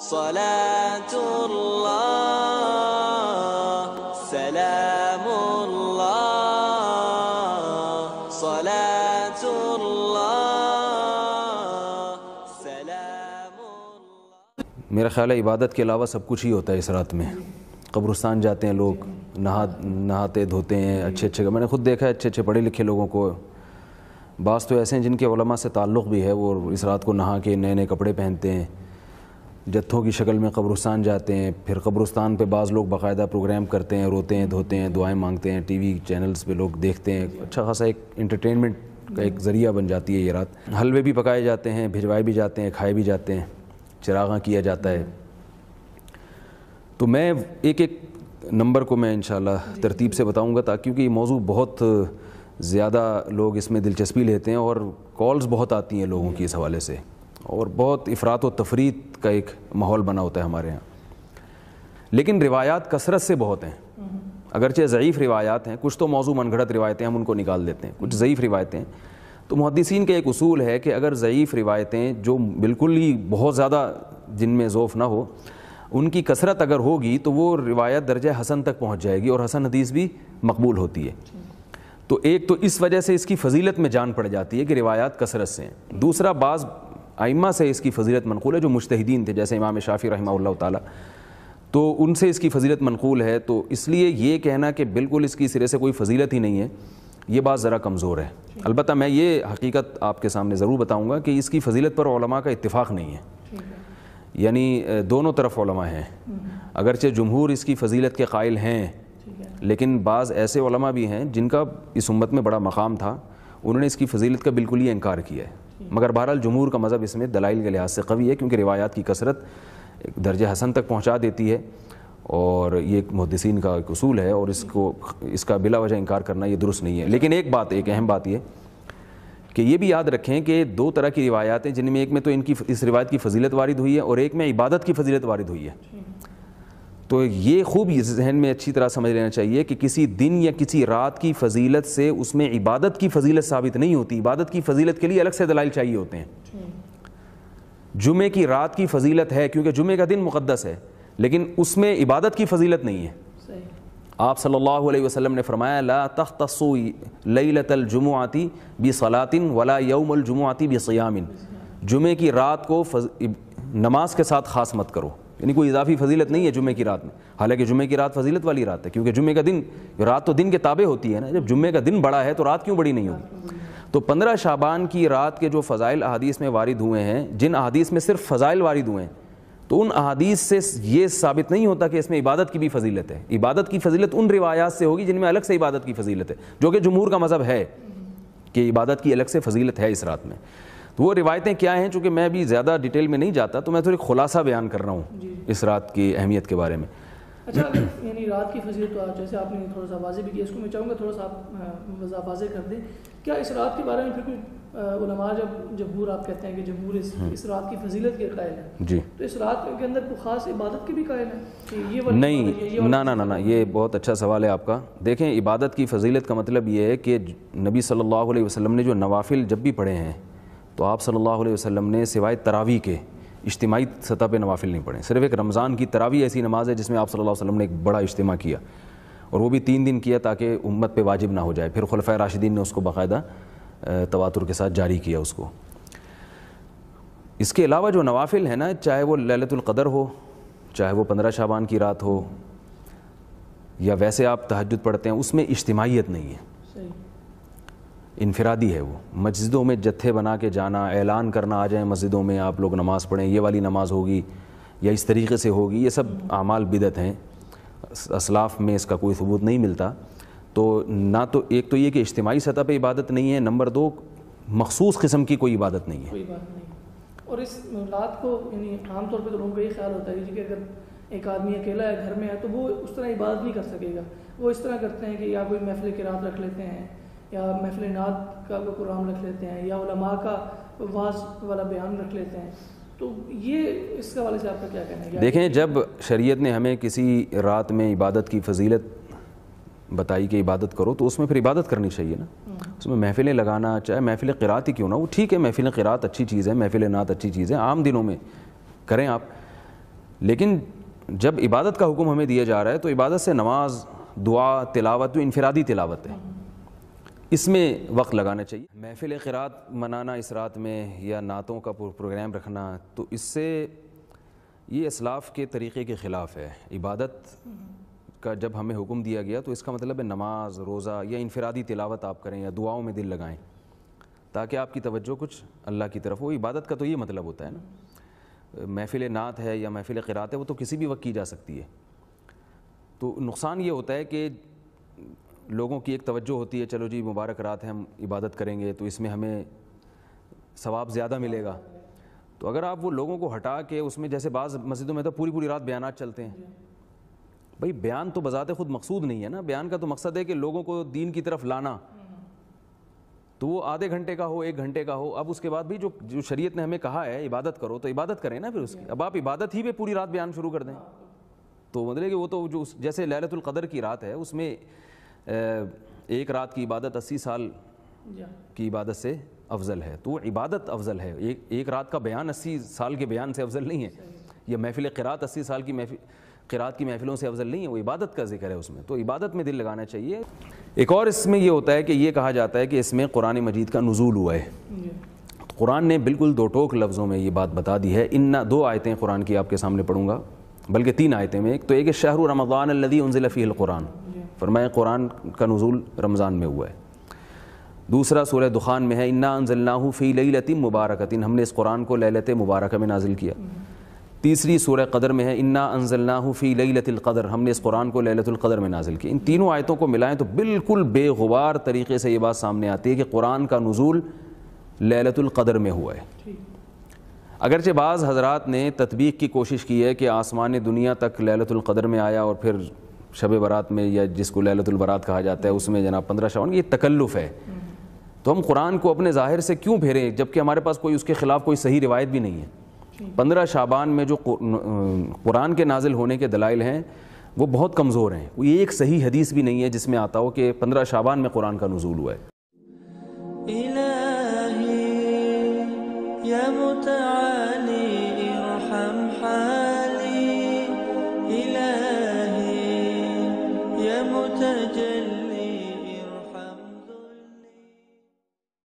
صلاة الله سلام الله صلاة الله سلام میرا خیال ہے عبادت کے علاوہ سب کچھ ہی ہوتا ہے اس رات میں۔ قبرستان جاتے ہیں لوگ، نہا، نہاتے دھوتے ہیں، اچھے اچھے میں نے خود دیکھا ہے، اچھے اچھے پڑھے لکھے لوگوں کو۔ بعض تو ایسے ہیں جن کے علماء سے تعلق بھی ہے، وہ اس رات کو نہا کے نئے نئے کپڑے پہنتے ہیں۔ جتھوں کی شکل میں قبرستان جاتے ہیں، پھر قبرستان پہ بعض لوگ باقاعدہ پروگرام کرتے ہیں، روتے ہیں، دھوتے ہیں، دعائیں مانگتے ہیں، ٹی وی چینلز پہ لوگ دیکھتے ہیں۔ اچھا خاصا ایک انٹرٹینمنٹ کا ایک ذریعہ بن جاتی ہے یہ رات۔ حلوے بھی پکائے جاتے ہیں، بھجوائے بھی جاتے ہیں، کھائے بھی جاتے ہیں، چراغاں کیا جاتا ہے۔ تو میں ایک ایک نمبر کو میں انشاءاللہ ترتیب سے بتاؤں گا تاکہ کیونکہ یہ موضوع بہت زیادہ لوگ اس میں دلچسپی لیتے ہیں اور کالز بہت آتی ہیں لوگوں کی اس حوالے سے۔ اور بہت افراد و تفریح کا ایک ماحول بنا ہوتا ہے ہمارے یہاں۔ لیکن روایات کثرت سے بہت ہیں۔ اگرچہ ضعیف روایات ہیں، کچھ تو موضوع من گھڑت روایتیں ہم ان کو نکال دیتے ہیں، کچھ ضعیف روایتیں۔ تو محدثین کا ایک اصول ہے کہ اگر ضعیف روایتیں جو بالکل ہی بہت زیادہ جن میں ذوف نہ ہو، ان کی کثرت اگر ہوگی تو وہ روایت درجہ حسن تک پہنچ جائے گی اور حسن حدیث بھی مقبول ہوتی ہے۔ تو ایک تو اس وجہ سے اس کی فضیلت میں جان پڑ جاتی ہے کہ روایات کثرت سے ہیں۔ دوسرا، بعض آئمہ سے اس کی فضیلت منقول ہے جو مشتہدین تھے جیسے امام شافی رحمہ اللہ تعالیٰ۔ تو ان سے اس کی فضیلت منقول ہے۔ تو اس لیے یہ کہنا کہ بالکل اس کی سرے سے کوئی فضیلت ہی نہیں ہے یہ بات ذرا کمزور ہے۔ البتہ میں یہ حقیقت آپ کے سامنے ضرور بتاؤں گا کہ اس کی فضیلت پر علماء کا اتفاق نہیں ہے۔ یعنی دونوں طرف علماء ہیں۔ اگرچہ جمہور اس کی فضیلت کے قائل ہیں لیکن بعض ایسے علماء بھی ہیں جن کا اس امت میں بڑا مقام تھا۔ انہوں نے اس کی فضیلت کا بالکل ہی انکار کیا ہے۔ مگر بہرحال جمہور کا مذہب اس میں دلائل کے لحاظ سے قوی ہے کیونکہ روایات کی کثرت درجہ حسن تک پہنچا دیتی ہے اور یہ ایک محدثین کا ایک اصول ہے اور اس کو اس کا بلا وجہ انکار کرنا یہ درست نہیں ہے۔ لیکن ایک بات، ایک اہم بات یہ کہ یہ بھی یاد رکھیں کہ دو طرح کی روایات ہیں، جن میں ایک میں تو ان کی، اس روایت کی فضیلت وارد ہوئی ہے اور ایک میں عبادت کی فضیلت وارد ہوئی ہے۔ تو یہ خوب ذہن میں اچھی طرح سمجھ لینا چاہیے کہ کسی دن یا کسی رات کی فضیلت سے اس میں عبادت کی فضیلت ثابت نہیں ہوتی۔ عبادت کی فضیلت کے لیے الگ سے دلائل چاہیے ہوتے ہیں۔ جمعے کی رات کی فضیلت ہے کیونکہ جمعے کا دن مقدس ہے لیکن اس میں عبادت کی فضیلت نہیں ہے۔ آپ صلی اللہ علیہ وسلم نے فرمایا لا تختصوا لیلت الجمعاتی بصلاۃ ولا یوم الجمعاتی بصیام۔ جمعے کی رات کو فض... نماز کے ساتھ خاص مت کرو۔ یعنی کوئی اضافی فضیلت نہیں ہے جمعے کی رات میں۔ حالانکہ جمعے کی رات فضیلت والی رات ہے، کیونکہ جمعے کا دن، رات تو دن کے تابع ہوتی ہے نا۔ جب جمعے کا دن بڑا ہے تو رات کیوں بڑی نہیں ہوگی؟ تو پندرہ شابان کی رات کے جو فضائل احادیث میں وارد ہوئے ہیں، جن احادیث میں صرف فضائل وارد ہوئے ہیں، تو ان احادیث سے یہ ثابت نہیں ہوتا کہ اس میں عبادت کی بھی فضیلت ہے۔ عبادت کی فضیلت ان روایات سے ہوگی جن میں الگ سے عبادت کی فضیلت ہے، جو کہ جمہور کا مذہب ہے کہ عبادت کی الگ سے فضیلت ہے اس رات میں۔ تو وہ روایتیں کیا ہیں؟ چونکہ میں بھی زیادہ ڈیٹیل میں نہیں جاتا تو میں تھوڑی خلاصہ بیان کر رہا ہوں اس رات کی اہمیت کے بارے میں۔ اچھا یعنی رات کی فضیلت تو جیسے آپ نے تھوڑا سا واضح بھی کیا اس کو میں چاہوں گا تھوڑا سا آپ واضح کر دیں۔ کیا اس رات کے بارے میں پھر کوئی علماء جب جمہور آپ کہتے ہیں کہ جمہور اس اس رات کی فضیلت کے قائل ہیں۔ جی۔ تو اس رات کے اندر کوئی خاص عبادت کے بھی قائل ہیں؟ کہ یہ نہیں نہ نہ نہ یہ بہت اچھا سوال ہے آپ کا۔ دیکھیں عبادت کی فضیلت کا مطلب یہ ہے کہ نبی صلی اللہ علیہ وسلم نے جو نوافل جب بھی پڑھے ہیں تو آپ صلی اللہ علیہ وسلم نے سوائے تراوی کے اجتماعی سطح پہ نوافل نہیں پڑھے۔ صرف ایک رمضان کی تراوی ایسی نماز ہے جس میں آپ صلی اللہ علیہ وسلم نے ایک بڑا اجتماع کیا اور وہ بھی تین دن کیا تاکہ امت پہ واجب نہ ہو جائے۔ پھر خلفۂ راشدین نے اس کو باقاعدہ تواتر کے ساتھ جاری کیا اس کو۔ اس کے علاوہ جو نوافل ہیں نا، چاہے وہ للت القدر ہو، چاہے وہ پندرہ شابان کی رات ہو، یا ویسے آپ تہجد پڑھتے ہیں، اس میں اجتماعیت نہیں ہے۔ انفرادی ہے وہ۔ مسجدوں میں جتھے بنا کے جانا، اعلان کرنا، آ جائیں مسجدوں میں، آپ لوگ نماز پڑھیں، یہ والی نماز ہوگی یا اس طریقے سے ہوگی، یہ سب اعمال بدت ہیں۔ اسلاف میں اس کا کوئی ثبوت نہیں ملتا۔ تو نہ تو ایک تو یہ کہ اجتماعی سطح پہ عبادت نہیں ہے، نمبر دو، مخصوص قسم کی کوئی عبادت نہیں ہے۔ کوئی بات نہیں۔ اور اس رات کو یعنی عام طور پہ تو لوگوں کا یہ خیال ہوتا ہے جی کہ اگر ایک آدمی اکیلا ہے، گھر میں ہے، تو وہ اس طرح عبادت نہیں کر سکے گا۔ وہ اس طرح کرتے ہیں کہ یا کوئی محفل کی رات رکھ لیتے ہیں یا محفل نعت کا قرآن رکھ لیتے ہیں یا علماء کا واز والا بیان رکھ لیتے ہیں۔ تو یہ اس کے حوالے سے آپ کا کیا کہنا ہے؟ دیکھیں جب شریعت نے ہمیں کسی رات میں عبادت کی فضیلت بتائی کہ عبادت کرو تو اس میں پھر عبادت کرنی چاہیے نا۔ اس میں محفلیں لگانا چاہے محفل قرات ہی کیوں نہ وہ ٹھیک ہے محفل قرات اچھی چیز ہے محفل نعت اچھی چیز ہے عام دنوں میں کریں آپ۔ لیکن جب عبادت کا حکم ہمیں دیا جا رہا ہے تو عبادت سے نماز دعا تلاوت تو انفرادی تلاوت ہے اس میں وقت لگانا چاہیے۔ محفل قرات منانا اس رات میں یا نعتوں کا پروگرام رکھنا، تو اس سے یہ اسلاف کے طریقے کے خلاف ہے۔ عبادت کا جب ہمیں حکم دیا گیا تو اس کا مطلب ہے نماز، روزہ یا انفرادی تلاوت آپ کریں یا دعاؤں میں دل لگائیں۔ تاکہ آپ کی توجہ کچھ اللہ کی طرف ہو۔ عبادت کا تو یہ مطلب ہوتا ہے نا۔ محفل نعت ہے یا محفل قرات ہے، وہ تو کسی بھی وقت کی جا سکتی ہے۔ تو نقصان یہ ہوتا ہے کہ لوگوں کی ایک توجہ ہوتی ہے، چلو جی مبارک رات ہے، ہم عبادت کریں گے، تو اس میں ہمیں ثواب زیادہ ملے گا۔ تو اگر آپ وہ لوگوں کو ہٹا کے اس میں جیسے بعض مسجدوں میں تو پوری پوری رات بیانات چلتے ہیں۔ بھائی، بیان تو بذات خود مقصود نہیں ہے نا۔ بیان کا تو مقصد ہے کہ لوگوں کو دین کی طرف لانا۔ تو وہ آدھے گھنٹے کا ہو، ایک گھنٹے کا ہو۔ اب اس کے بعد بھی جو جو شریعت نے ہمیں کہا ہے، عبادت کرو، تو عبادت کریں نا پھر اس کی۔ اب آپ عبادت ہی پہ پوری رات بیان شروع کر دیں۔ تو مطلب کہ وہ تو جو جیسے للت القدر کی رات ہے، اس میں ایک رات کی عبادت اسی سال کی عبادت سے افضل ہے۔ تو وہ عبادت افضل ہے۔ ایک ایک رات کا بیان اسی سال کے بیان سے افضل نہیں ہے۔ یہ محفل قرات اسی سال کی محفل قرات کی محفلوں سے افضل نہیں ہے۔ وہ عبادت کا ذکر ہے اس میں۔ تو عبادت میں دل لگانا چاہیے۔ ایک اور اس میں یہ ہوتا ہے کہ یہ کہا جاتا ہے کہ اس میں قرآن مجید کا نزول ہوا ہے۔ قرآن نے بالکل دو ٹوک لفظوں میں یہ بات بتا دی ہے۔ ان دو آیتیں قرآن کی آپ کے سامنے پڑھوں گا بلکہ تین آیتیں میں۔ ایک تو ایک شہر رمضان الدی انزل فی القرآن۔ فرمائے قرآن کا نزول رمضان میں ہوا ہے۔ دوسرا سورہ دخان میں ہے، انا انزلناہ فی لیلت مبارکتن ہم نے اس قرآن کو لیلت مبارکہ میں نازل کیا۔ تیسری سورہ قدر میں ہے، انا انزلناہ فی لیلت القدر ہم نے اس قرآن کو لیلت القدر میں نازل کیا۔ ان تینوں آیتوں کو ملائیں تو بالکل بے غبار طریقے سے یہ بات سامنے آتی ہے کہ قرآن کا نزول لیلت القدر میں ہوا ہے۔ اگرچہ بعض حضرات نے تطبیق کی کوشش کی ہے کہ آسمان دنیا تک لیلت القدر میں آیا اور پھر شب برات میں یا جس کو لیلت البرات کہا جاتا ہے، اس میں جناب پندرہ شعبان، یہ تکلف ہے۔ تو ہم قرآن کو اپنے ظاہر سے کیوں پھیریں جبکہ ہمارے پاس کوئی اس کے خلاف کوئی صحیح روایت بھی نہیں ہے۔ پندرہ شعبان میں جو قرآن کے نازل ہونے کے دلائل ہیں، وہ بہت کمزور ہیں۔ کوئی ایک صحیح حدیث بھی نہیں ہے جس میں آتا ہو کہ پندرہ شعبان میں قرآن کا نزول ہوا ہے۔ متعال